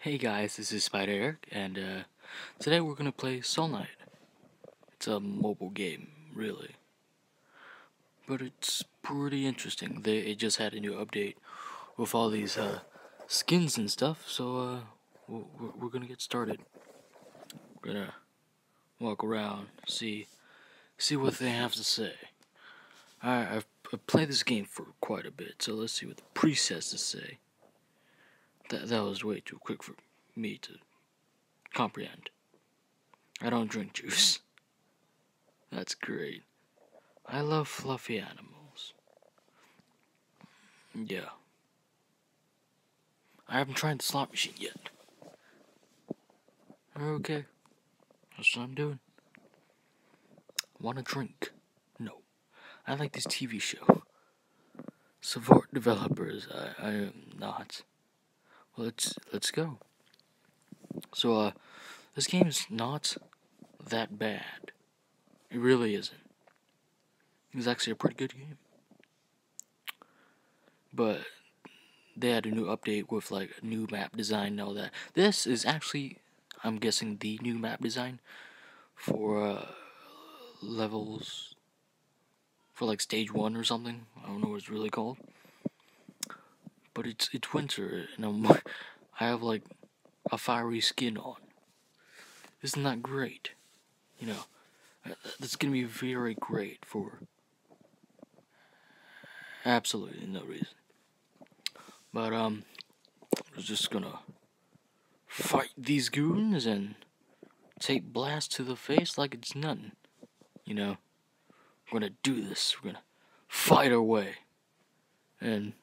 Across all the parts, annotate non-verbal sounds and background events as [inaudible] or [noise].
Hey guys, this is Spider Eric, and uh, today we're gonna play Soul Knight. It's a mobile game, really, but it's pretty interesting. They it just had a new update with all these uh, skins and stuff, so uh, we're, we're gonna get started. We're gonna walk around, see see what they have to say. I, I've, I've played this game for quite a bit, so let's see what the priest has to say. That, that was way too quick for me to comprehend. I don't drink juice. [laughs] That's great. I love fluffy animals. Yeah. I haven't tried the slot machine yet. Okay. That's what I'm doing. Want a drink? No. I like this TV show. Support developers. I, I am not. Let's let's go. So, uh, this game is not that bad. It really isn't. It's actually a pretty good game. But they had a new update with like a new map design and all that. This is actually, I'm guessing, the new map design for uh, levels for like stage one or something. I don't know what it's really called. But it's it's winter and I'm [laughs] I have like a fiery skin on. Isn't that great? You know, uh, that's gonna be very great for absolutely no reason. But um, we're just gonna fight these goons and take blast to the face like it's nothing. You know, we're gonna do this. We're gonna fight our way and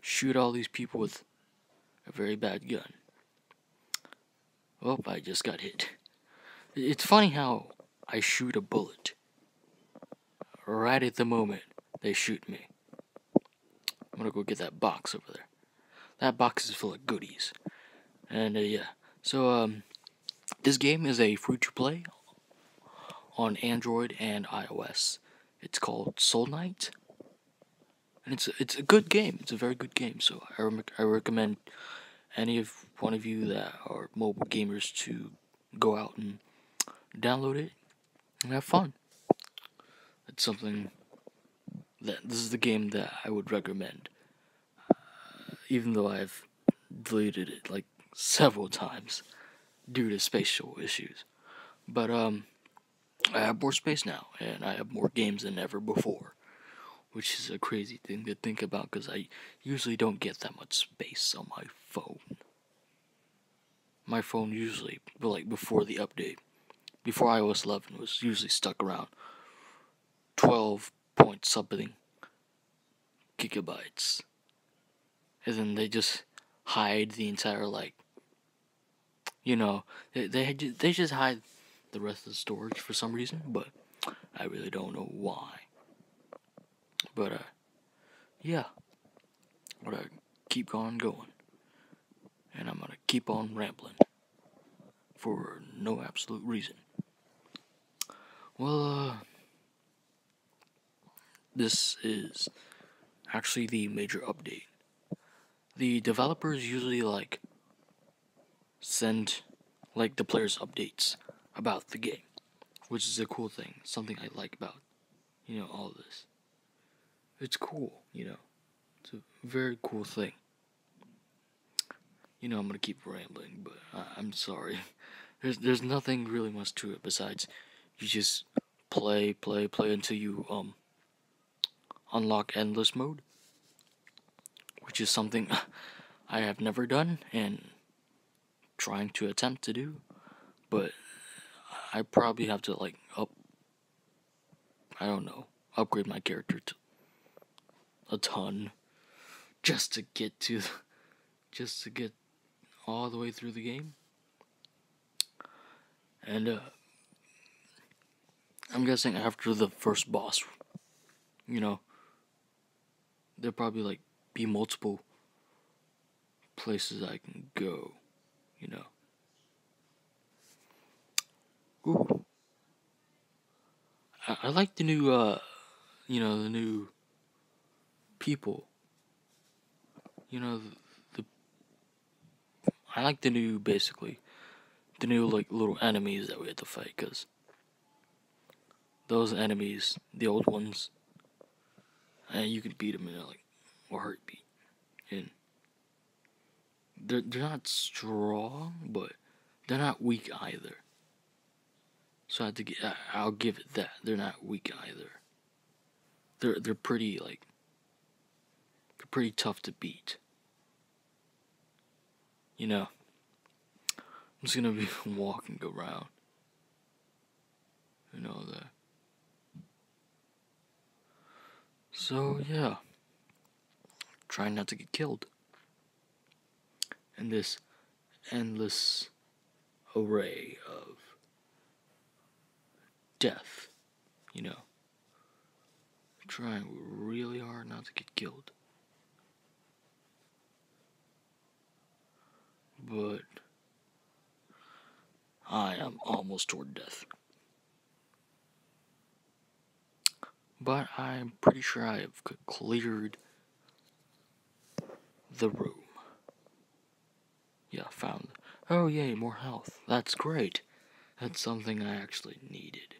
shoot all these people with a very bad gun. Oh, I just got hit. It's funny how I shoot a bullet. Right at the moment they shoot me. I'm gonna go get that box over there. That box is full of goodies. And uh, yeah, so um, this game is a free to play on Android and iOS. It's called Soul Knight. And it's it's a good game. It's a very good game. So I, I recommend any of one of you that are mobile gamers to go out and download it and have fun. It's something that this is the game that I would recommend. Uh, even though I've deleted it like several times due to spatial issues. But um I have more space now and I have more games than ever before. Which is a crazy thing to think about because I usually don't get that much space on my phone. My phone usually, but like before the update, before iOS 11 was usually stuck around 12 point something gigabytes. And then they just hide the entire like you know, they they, they just hide the rest of the storage for some reason, but I really don't know why. But uh, yeah, I'm gonna keep on going, and I'm gonna keep on rambling for no absolute reason. Well, uh, this is actually the major update. The developers usually like send like the players updates about the game, which is a cool thing. Something I like about you know all this. It's cool, you know. It's a very cool thing. You know, I'm gonna keep rambling, but I- I'm sorry. [laughs] There's there's nothing really much to it besides you just play, play, play until you um unlock endless mode, which is something [laughs] I have never done and trying to attempt to do, but I probably have to like up I don't know, upgrade my character to a ton just to get to just to get all the way through the game. And uh I'm guessing after the first boss, you know, there'll probably like be multiple places I can go, you know. Ooh. I, I like the new uh you know, the new people. You know, the, the I like the new, basically, the new like little enemies that we had to fight, cause those enemies, the old ones, and you can beat them in like a heartbeat, and they're they're not strong, but they're not weak either. So I had to get, I'll give it that they're not weak either. They're they're pretty like pretty tough to beat. You know, I'm just gonna be walking around. You know that. So yeah, trying not to get killed. And this endless array of death, you know. Trying really hard not to get killed. But I am almost toward death. But I'm pretty sure I have cleared the room. Yeah, found. Oh, yay, more health. That's great. That's something I actually needed.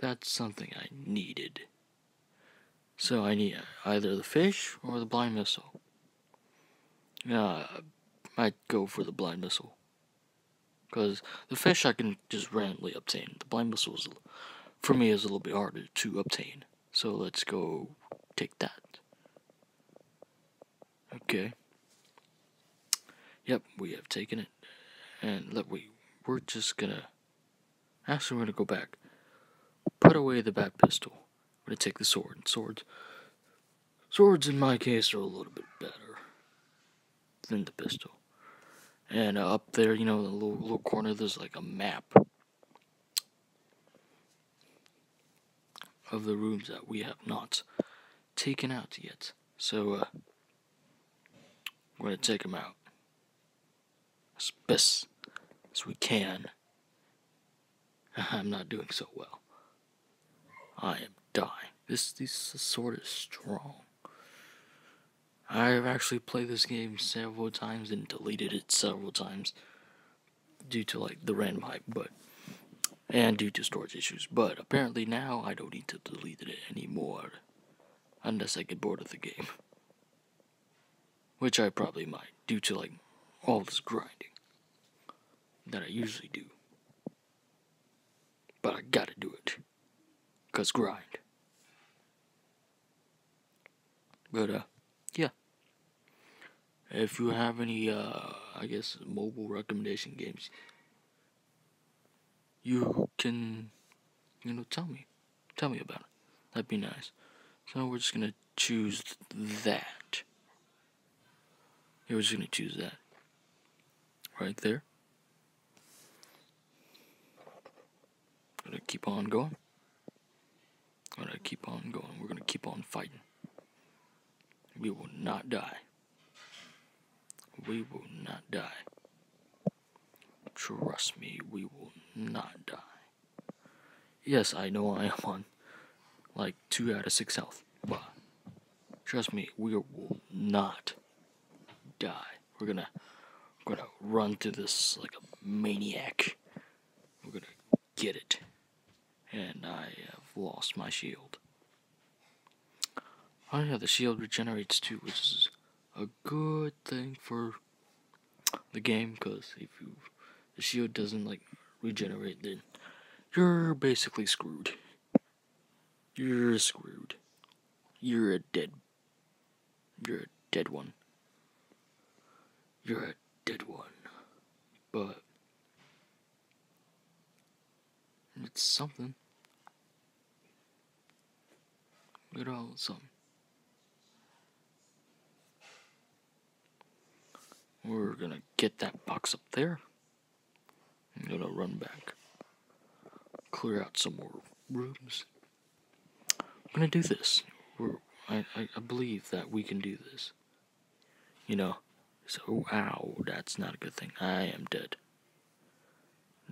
That's something I needed. So I need either the fish or the blind missile. Yeah, I might go for the blind missile. Because the fish I can just randomly obtain. The blind missile is, for me is a little bit harder to obtain. So let's go take that. Okay. Yep, we have taken it. And let we we're just gonna actually we're gonna go back. Put away the bad pistol. I'm gonna take the sword. Swords swords in my case are a little bit better than the pistol. And uh, up there, you know, in the little, little corner, there's like a map of the rooms that we have not taken out yet. So, uh, we're going to take them out as best as we can. [laughs] I'm not doing so well. I am dying. This, this sort of strong. I've actually played this game several times and deleted it several times due to like the random hype, but and due to storage issues. But apparently now I don't need to delete it anymore unless I get bored of the game, which I probably might due to like all this grinding that I usually do. But I gotta do it, cause grind. But uh. If you have any, uh, I guess, mobile recommendation games, you can, you know, tell me. Tell me about it. That'd be nice. So we're just gonna choose that. We're just gonna choose that. Right there. Gonna keep on going. Gonna keep on going. We're gonna keep on fighting. We will not die we will not die. Trust me, we will not die. Yes, I know I am on like 2 out of 6 health, but trust me, we will not die. We're gonna, we're gonna run through this like a maniac. We're gonna get it. And I have lost my shield. Oh yeah, the shield regenerates too, which is a good thing for the game because if you the shield doesn't like regenerate then you're basically screwed. You're screwed. You're a dead you're a dead one. You're a dead one. But it's something. You know something We're gonna get that box up there. I'm gonna run back. Clear out some more rooms. I'm gonna do this. We're, I, I, I believe that we can do this. You know. So, ow, that's not a good thing. I am dead.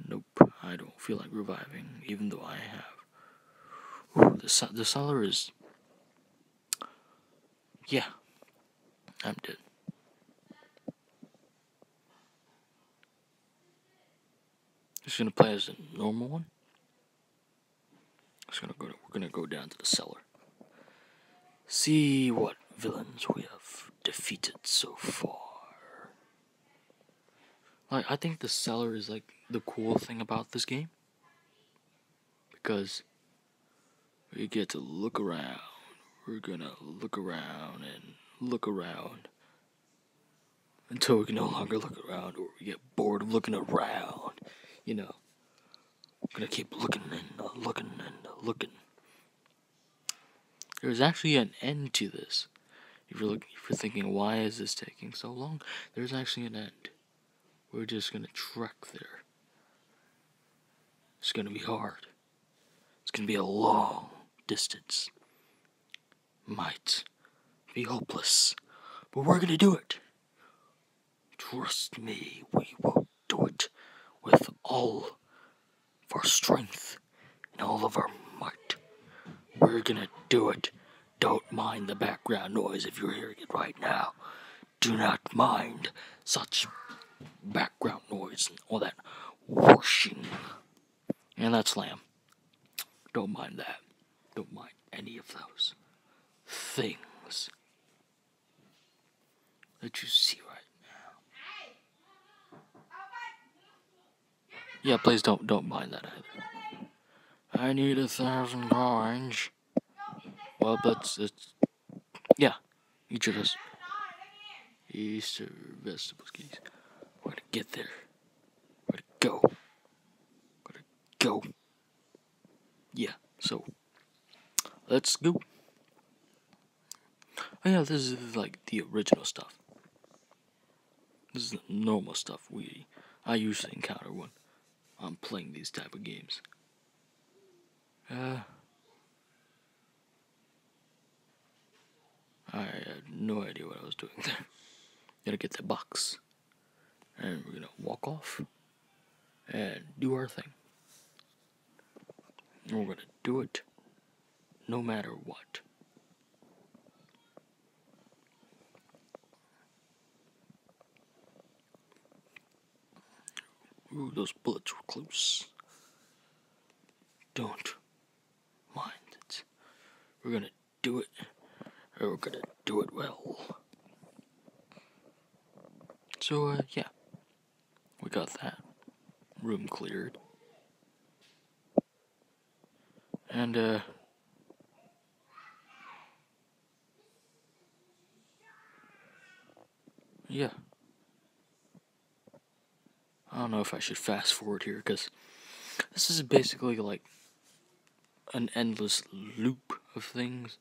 Nope, I don't feel like reviving, even though I have. Ooh, the, the cellar is. Yeah, I'm dead. Just gonna play as a normal one. Just gonna go. To, we're gonna go down to the cellar. See what villains we have defeated so far. Like I think the cellar is like the cool thing about this game because we get to look around. We're gonna look around and look around until we can no longer look around or we get bored of looking around. You know, I'm gonna keep looking and uh, looking and uh, looking. There's actually an end to this. If you're looking, if you're thinking, why is this taking so long? There's actually an end. We're just gonna trek there. It's gonna be hard. It's gonna be a long distance. Might be hopeless, but we're gonna do it. Trust me, we will with all of our strength and all of our might. We're gonna do it. Don't mind the background noise if you're hearing it right now. Do not mind such background noise and all that whooshing. And that's lamb. Don't mind that. Don't mind any of those things that you see right now. Yeah, please don't don't mind that either. I need a thousand orange. Well, that's it's yeah. Each of us. Easter vegetables, keys. Where to get there? Where to go? Where to go? Yeah. So let's go. Oh yeah, this is like the original stuff. This is the normal stuff we I usually encounter when I'm playing these type of games. Uh, I had no idea what I was doing there. [laughs] Gotta get the box. And we're gonna walk off and do our thing. And we're gonna do it no matter what. Ooh, those bullets were close. Don't mind it. We're gonna do it, or we're gonna do it well. So, uh, yeah. We got that. Room cleared. And, uh, yeah. I don't know if I should fast forward here because this is basically like an endless loop of things.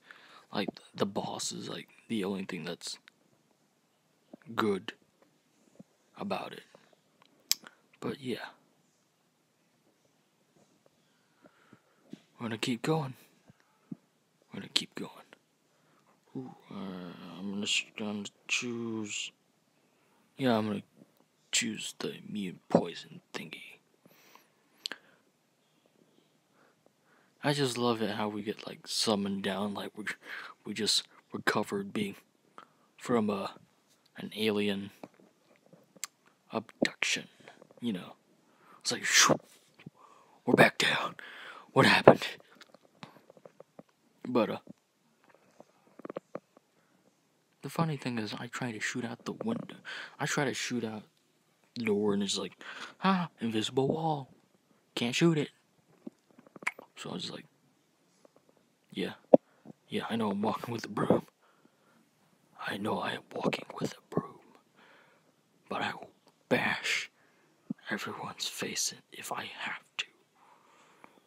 Like the boss is like the only thing that's good about it. But yeah. We're gonna keep going. We're gonna keep going. Ooh, uh, I'm just gonna choose. Yeah, I'm gonna choose the immune poison thingy. I just love it how we get like summoned down, like we we just recovered being from a an alien abduction. You know, it's like shoo, we're back down. What happened? But uh, the funny thing is, I try to shoot out the window. I try to shoot out door and it's like, ah, invisible wall. Can't shoot it. So I was like, yeah, yeah, I know I'm walking with a broom. I know I am walking with a broom. But I will bash everyone's face if I have to.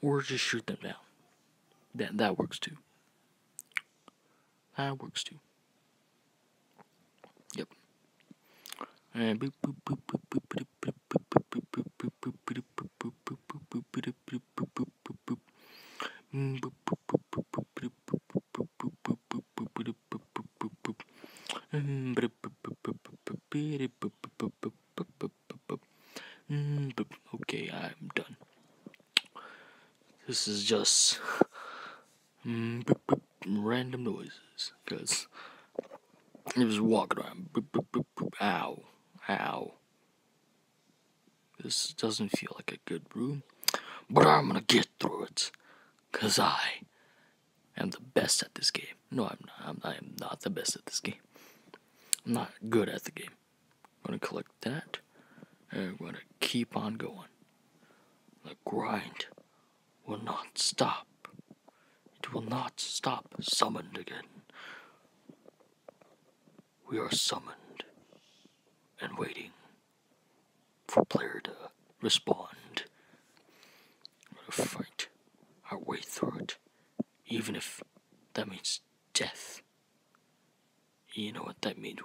Or just shoot them down. That that works too. That works too. Okay, I'm done. This is just mm, random noises because he was walking around. Ow, ow. This doesn't feel like a good room, but I'm gonna get through it, cause I am the best at this game. No, I'm not. I'm, I am not the best at this game. I'm not good at the game. I'm gonna collect that, and I'm gonna keep on going. The grind will not stop. It will not stop. Summoned again. We are summoned and waiting for player to respond. We're gonna fight our way through it, even if that means death. You know what that means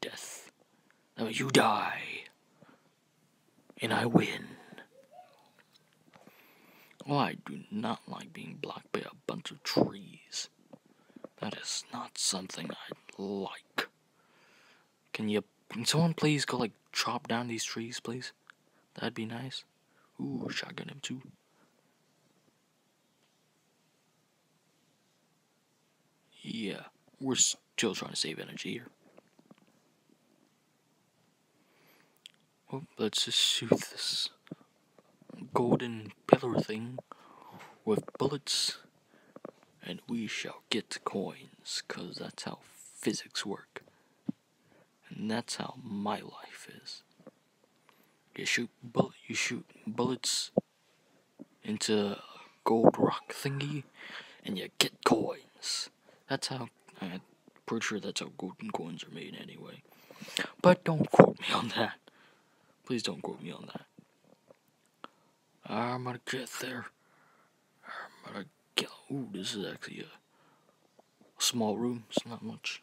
death? That means you die, and I win. Oh, I do not like being blocked by a bunch of trees. That is not something I like. Can you, can someone please go like chop down these trees, please? That'd be nice. Ooh, shotgun him too. Yeah, we're still trying to save energy here. Well, let's just shoot this golden pillar thing with bullets, and we shall get coins, cause that's how physics work. And that's how my life is. You shoot bullet, you shoot bullets into gold rock thingy, and you get coins. That's how. I'm pretty sure that's how golden coins are made anyway. But don't quote me on that. Please don't quote me on that. I'm gonna get there. I'm gonna get. Ooh, this is actually a small room. It's not much.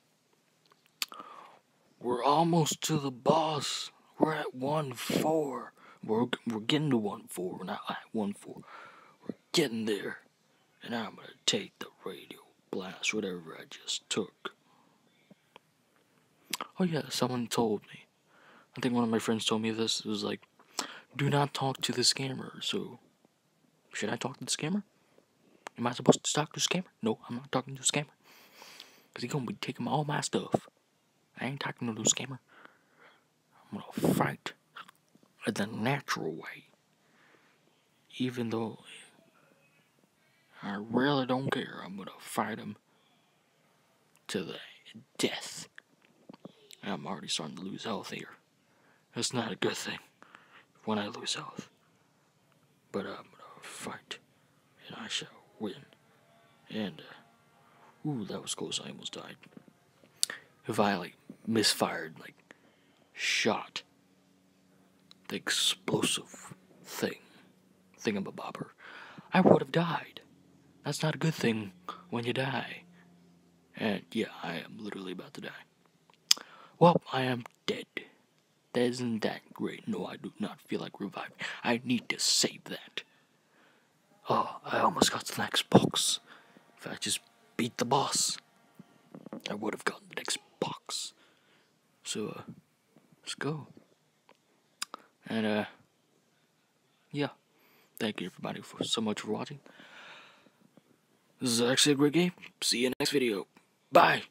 We're almost to the boss. We're at one four. We're we're getting to one four. We're not at one four. We're getting there, and I'm gonna take the radio blast, whatever I just took. Oh yeah, someone told me. I think one of my friends told me this. It was like, do not talk to the scammer. So, should I talk to the scammer? Am I supposed to talk to the scammer? No, I'm not talking to the scammer. Because he's going to be taking all my stuff. I ain't talking to no scammer. I'm to fight the natural way. Even though I really don't care, I'm to fight him to the death. I'm already starting to lose health here. That's not a good thing when I lose health. But I'm gonna fight, and I shall win. And, uh, ooh, that was close. I almost died. If I, like, misfired, like, shot the explosive thing, thingamabobber, I would have died. That's not a good thing when you die. And yeah, I am literally about to die. Well, I am dead. That isn't that great. No, I do not feel like reviving. I need to save that. Oh, I almost got the next box. If I just beat the boss, I would have gotten the next box. So, uh, let's go. And, uh, yeah. Thank you, everybody, for so much for watching. This is actually a great game. See you in next video. Bye.